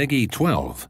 Peggy 12.